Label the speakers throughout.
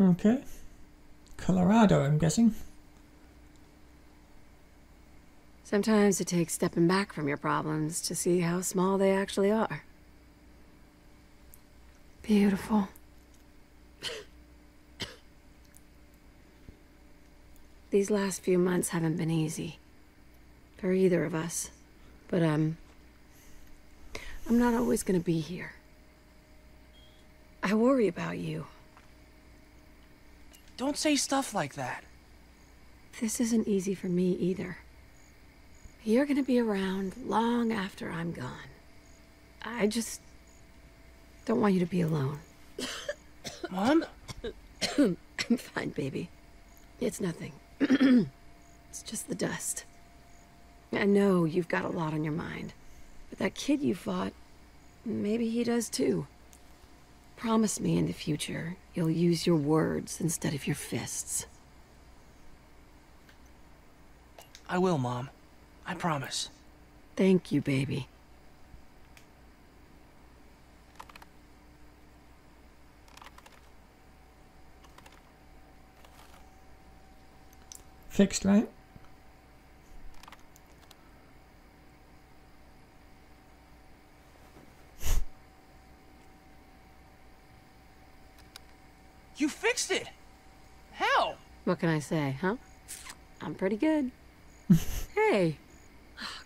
Speaker 1: Okay. Colorado, I'm guessing.
Speaker 2: Sometimes it takes stepping back from your problems to see how small they actually are. Beautiful. These last few months haven't been easy. For either of us. But, um... I'm not always gonna be here. I worry about you.
Speaker 3: Don't say stuff like that.
Speaker 2: This isn't easy for me either. You're gonna be around long after I'm gone. I just don't want you to be alone.
Speaker 3: Mom?
Speaker 2: I'm fine, baby. It's nothing. it's just the dust. I know you've got a lot on your mind. But that kid you fought, maybe he does too. Promise me in the future you'll use your words instead of your fists.
Speaker 3: I will, Mom. I promise.
Speaker 2: Thank you, baby.
Speaker 1: Fixed, right?
Speaker 3: You fixed it! How?
Speaker 2: What can I say, huh? I'm pretty good. hey,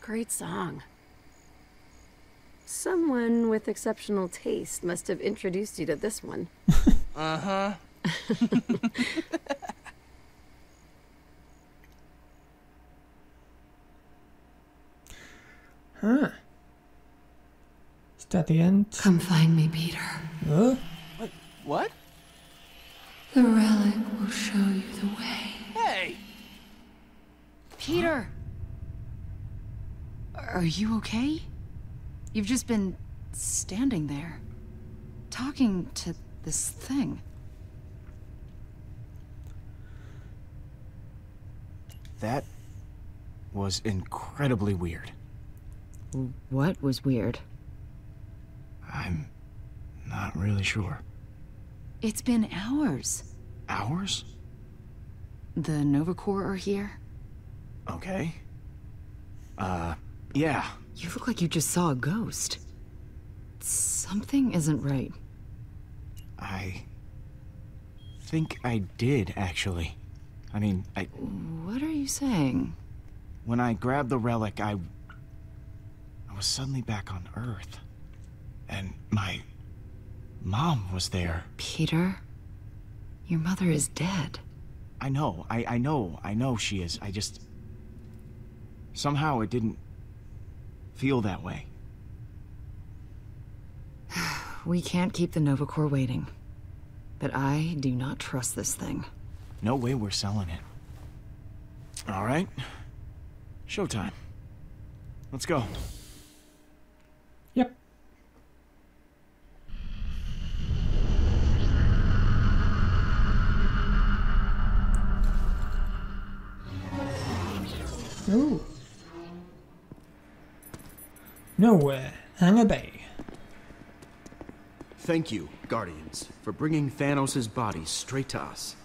Speaker 2: great song. Someone with exceptional taste must have introduced you to this one.
Speaker 3: Uh-huh.
Speaker 1: Huh. Is that the end?
Speaker 2: Come find me, Peter.
Speaker 1: Huh?
Speaker 3: What? What?
Speaker 2: The relic will show you the way.
Speaker 3: Hey!
Speaker 4: Peter! Are you okay? You've just been standing there, talking to this thing.
Speaker 5: That was incredibly weird.
Speaker 4: What was weird?
Speaker 5: I'm not really sure.
Speaker 4: It's been hours.
Speaker 5: Hours?
Speaker 4: The Nova Corps are here.
Speaker 5: Okay. Uh, yeah.
Speaker 4: You look like you just saw a ghost. Something isn't right.
Speaker 5: I think I did, actually. I mean, I
Speaker 4: What are you saying?
Speaker 5: when I grabbed the relic, I I was suddenly back on Earth. And my mom was there.
Speaker 4: Peter? Your mother is dead.
Speaker 5: I know, I, I know, I know she is. I just... Somehow it didn't feel that way.
Speaker 4: We can't keep the Nova Corps waiting. But I do not trust this thing.
Speaker 5: No way we're selling it. All right. Showtime. Let's go.
Speaker 1: Knowhere. Hangar Bay.
Speaker 6: Thank you, Guardians, for bringing Thanos' body straight to us.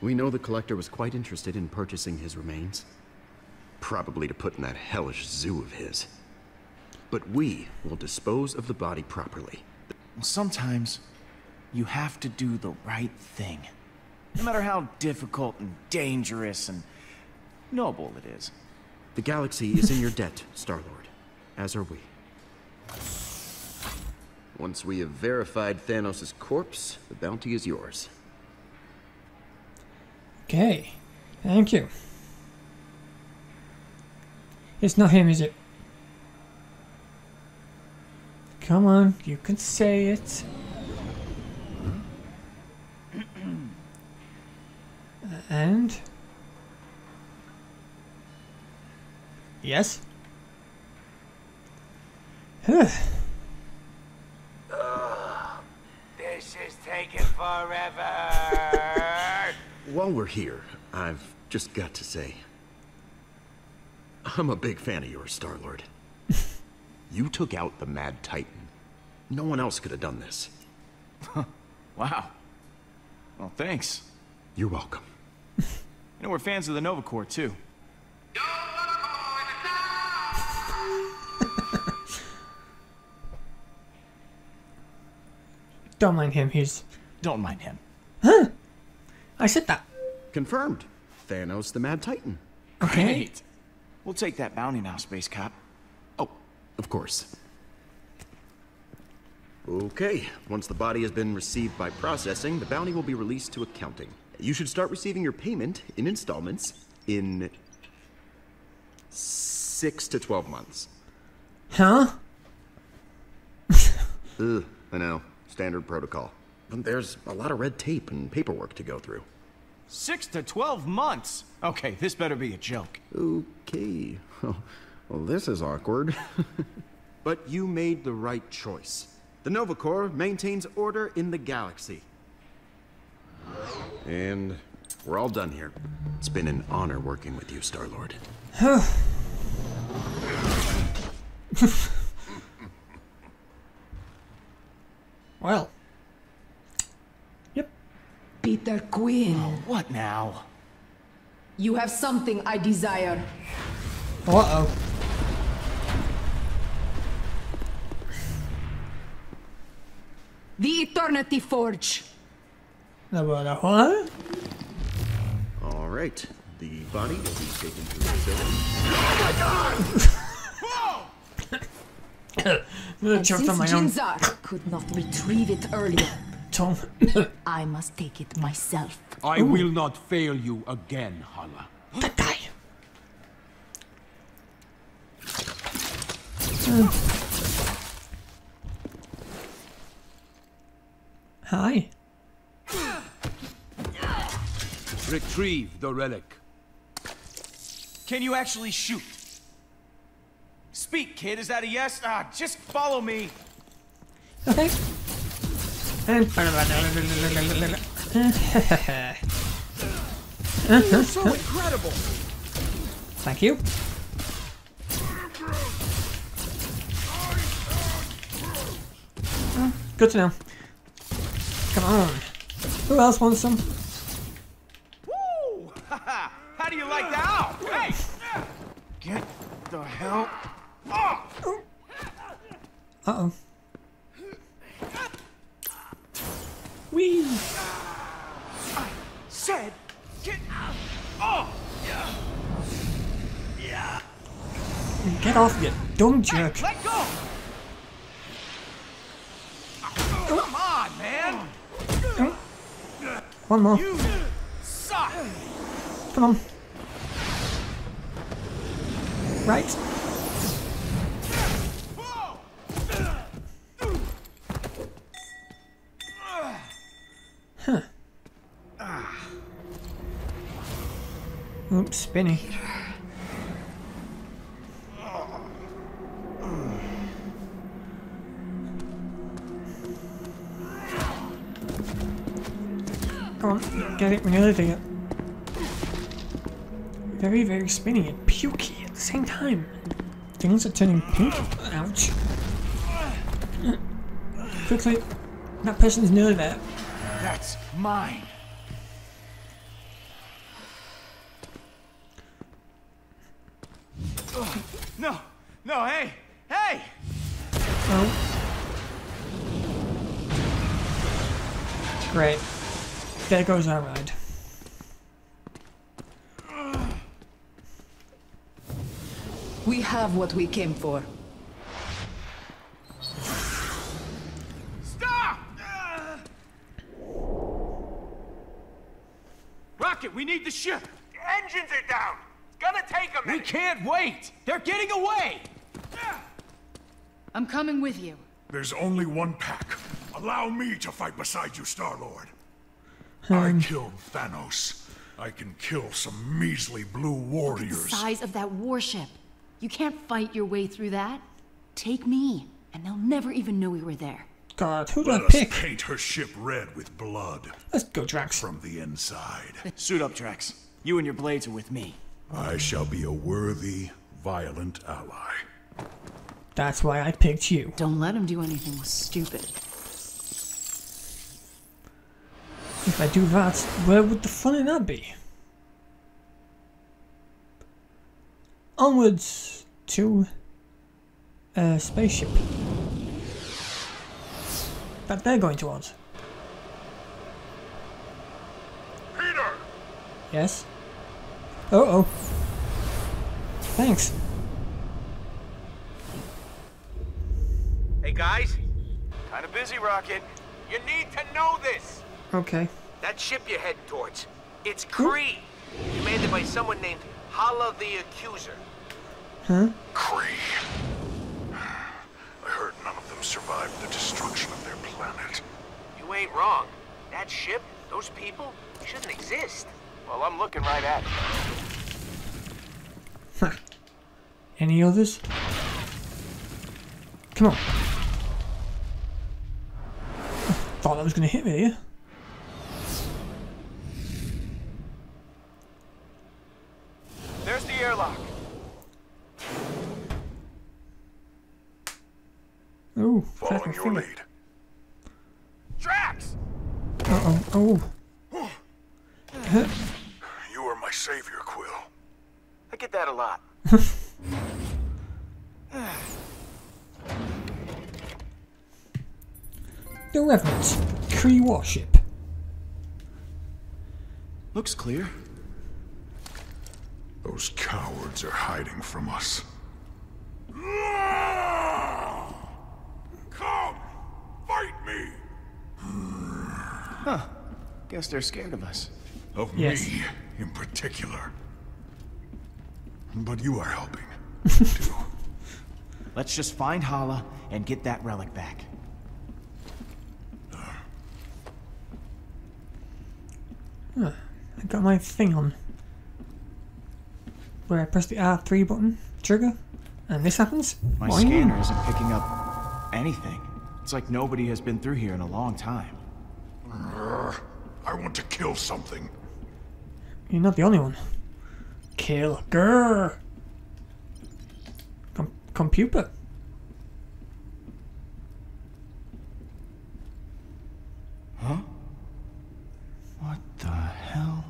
Speaker 6: We know the Collector was quite interested in purchasing his remains. Probably to put in that hellish zoo of his. But we will dispose of the body properly.
Speaker 5: Sometimes you have to do the right thing. No matter how difficult and dangerous and noble it is.
Speaker 6: The galaxy is in your debt, Star-Lord. As are we. Once we have verified Thanos' corpse, the bounty is yours.
Speaker 1: Okay. Thank you. It's not him, is it? Come on, you can say it. and? Yes? Huh.
Speaker 7: This is taking forever.
Speaker 6: While we're here, I've just got to say... I'm a big fan of yours, Star-Lord. you took out the Mad Titan. No one else could have done this.
Speaker 5: Wow. Well, thanks.
Speaker 6: You're welcome.
Speaker 5: You know, we're fans of the Nova Corps, too.
Speaker 1: Don't mind him. He's.
Speaker 5: Don't mind him. Huh?
Speaker 1: I said that.
Speaker 6: Confirmed. Thanos the Mad Titan.
Speaker 1: Okay.
Speaker 5: Great. We'll take that bounty now, Space Cop.
Speaker 6: Oh, of course. Okay, once the body has been received by processing, the bounty will be released to accounting. You should start receiving your payment in installments in six to 12 months.
Speaker 1: Huh?
Speaker 6: Ugh, I know. Standard protocol. But there's a lot of red tape and paperwork to go through.
Speaker 5: Six to 12 months. Okay, this better be a joke.
Speaker 6: Okay. Well, this is awkward. but you made the right choice. The Nova Corps maintains order in the galaxy. And we're all done here. It's been an honor working with you, Star-Lord.
Speaker 1: Well. Yep.
Speaker 8: Peter Quill, Oh,
Speaker 5: What now?
Speaker 8: you have something I desire.
Speaker 1: Uh oh.
Speaker 8: The Eternity Forge.
Speaker 1: The what?
Speaker 6: All right. The body will be taken to the facility.
Speaker 1: Another
Speaker 8: And
Speaker 1: joke
Speaker 8: since
Speaker 1: on my own.
Speaker 8: Jinzar could not retrieve it earlier,
Speaker 1: Tom.
Speaker 8: I must take it myself.
Speaker 9: I will not fail you again, Hala.
Speaker 1: that guy. Hi.
Speaker 9: Retrieve the relic.
Speaker 5: Can you actually shoot? Speak, kid. Is that a yes? Ah, just follow me.
Speaker 1: Okay.
Speaker 5: So incredible.
Speaker 1: thank you. Oh, Good to know. Come on. Who else wants some?
Speaker 5: Woo! How do you like that? Ow! Hey! Get the hell!
Speaker 1: Uh oh. Wee!
Speaker 5: Said, get off!
Speaker 1: Get off, you dumb jerk.
Speaker 5: Let go! Come on, man!
Speaker 1: One more.
Speaker 5: You suck!
Speaker 1: Come on. Right. Spinny. Come on, get it, we nearly did it. Very, very spinny and pukey at the same time. Things are turning pink. Ouch. Quickly, that person's nearly there.
Speaker 5: That's mine. Ugh, No, no, hey, hey!
Speaker 1: Oh. Great. There goes our ride.
Speaker 8: We have what we came for.
Speaker 5: Stop! Rocket, we need the ship.
Speaker 7: Engines are down. It's gonna take a minute!
Speaker 5: We can't wait. They're getting away.
Speaker 4: I'm coming with you.
Speaker 10: There's only one pack. Allow me to fight beside you, Star-Lord. Hmm. I killed Thanos. I can kill some measly blue warriors.
Speaker 4: The size of that warship. You can't fight your way through that. Take me, and they'll never even know we were there.
Speaker 1: God, who do
Speaker 10: Let
Speaker 1: I
Speaker 10: us paint her ship red with blood
Speaker 1: Let's go, Drax.
Speaker 10: from the inside.
Speaker 5: Suit up, Drax. You and your blades are with me.
Speaker 10: I shall be a worthy, violent ally.
Speaker 1: That's why I picked you.
Speaker 4: Don't let him do anything stupid.
Speaker 1: If I do that, where would the fun in that be? Onwards to a spaceship that they're going towards.
Speaker 10: Peter!
Speaker 1: Yes. Uh oh. Thanks.
Speaker 7: Hey guys,
Speaker 5: Kinda busy, Rocket.
Speaker 7: you need to know this.
Speaker 1: Okay.
Speaker 7: That ship you're heading towards, it's hmm? Kree. Commanded by someone named Hala the Accuser.
Speaker 1: Huh?
Speaker 10: Kree. I heard none of them survived the destruction of their planet.
Speaker 7: You ain't wrong. That ship, those people, shouldn't exist. Well, I'm looking right at it.
Speaker 1: Any others? Come on. I Thought that was going to hit me here.
Speaker 7: The
Speaker 1: Revenant. Kree warship.
Speaker 5: Looks clear.
Speaker 10: Those cowards are hiding from us. Come! Fight me!
Speaker 5: Huh. Guess they're scared of us.
Speaker 10: Of
Speaker 1: Yes.
Speaker 10: me, in particular. But you are helping, too.
Speaker 5: Let's just find Hala and get that relic back.
Speaker 1: I got my thing on. Where I press the R3 button, trigger, and this happens?
Speaker 5: My
Speaker 1: Boing.
Speaker 5: scanner isn't picking up anything. It's like nobody has been through here in a long time.
Speaker 10: I want to kill something.
Speaker 1: You're not the only one. Kill. Grr. Com computer.
Speaker 5: Huh? What the hell?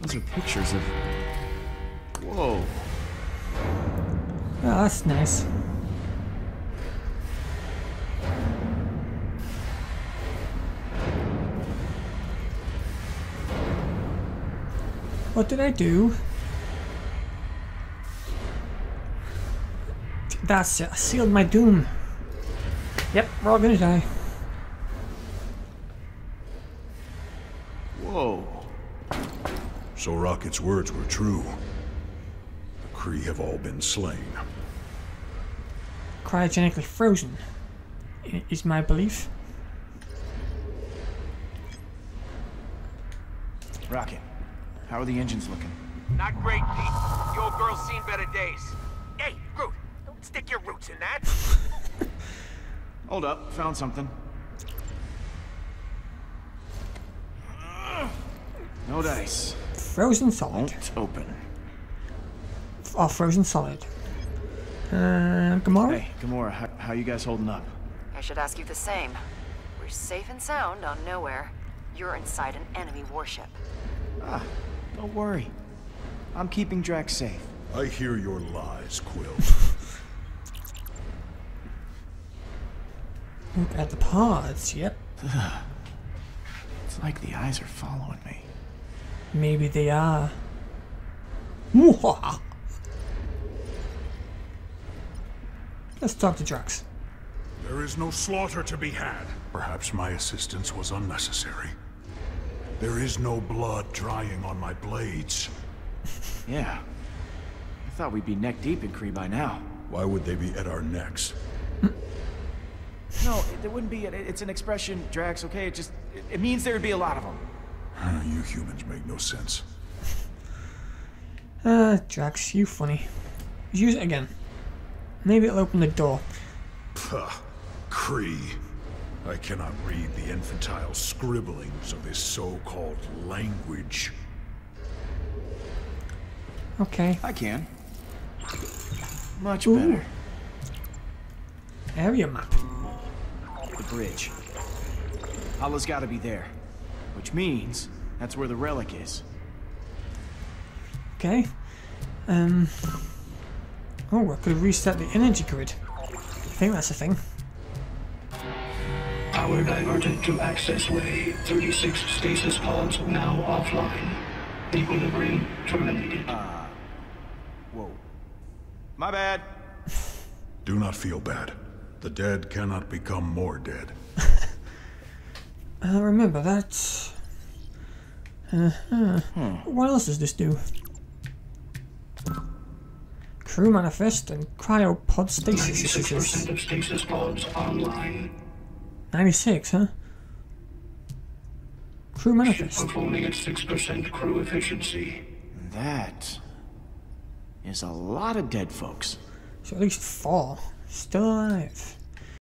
Speaker 5: Those are pictures of... Whoa.
Speaker 1: Oh, that's nice. What did I do? That's it. I sealed my doom. Yep, we're all gonna die.
Speaker 10: So Rocket's words were true. The Kree have all been slain.
Speaker 1: Cryogenically frozen. Is my belief.
Speaker 5: Rocket, how are the engines looking?
Speaker 7: Not great, Pete. The old girl's seen better days. Hey, Groot, don't stick your roots in that.
Speaker 5: Hold up, found something. No dice.
Speaker 1: Frozen solid.
Speaker 5: Won't open.
Speaker 1: Oh, frozen solid. Uh, Gamora?
Speaker 5: Hey, Gamora, how, how you guys holding up?
Speaker 4: I should ask you the same. We're safe and sound on Knowhere. You're inside an enemy warship.
Speaker 5: Ah, don't worry. I'm keeping Drax safe.
Speaker 10: I hear your lies, Quill.
Speaker 1: Look at the pods, yep.
Speaker 5: It's like the eyes are following me.
Speaker 1: Maybe they are. Let's talk to Drax.
Speaker 10: There is no slaughter to be had. Perhaps my assistance was unnecessary. There is no blood drying on my blades.
Speaker 5: Yeah. I thought we'd be neck deep in Kree by now.
Speaker 10: Why would they be at our necks?
Speaker 5: No, there wouldn't be. It, it's an expression, Drax, okay? It just. It, it means there would be a lot of them.
Speaker 10: You humans make no sense.
Speaker 1: Uh, Drax, you funny. Use it again. Maybe it'll open the door.
Speaker 10: Puh. Kree. I cannot read the infantile scribblings of this so-called language.
Speaker 1: Okay.
Speaker 5: I can. Much
Speaker 1: Ooh.
Speaker 5: better.
Speaker 1: Area map.
Speaker 5: The bridge. Hala's gotta be there. Which means that's where the relic is.
Speaker 1: Okay. Um. Oh, I could have reset the energy grid. I think that's a thing.
Speaker 11: Power diverted to access way. 36 stasis pods now offline. Equilibrium terminated.
Speaker 5: Uh. Whoa. My bad.
Speaker 10: Do not feel bad. The dead cannot become more dead.
Speaker 1: Uh, remember that. Uh huh. What else does this do? Crew manifest and cryopod stasis.
Speaker 11: 96% of stasis pods online.
Speaker 1: 96, huh? Crew manifest.
Speaker 11: Performing at 6% crew efficiency.
Speaker 5: That is a lot of dead folks.
Speaker 1: So at least four still alive.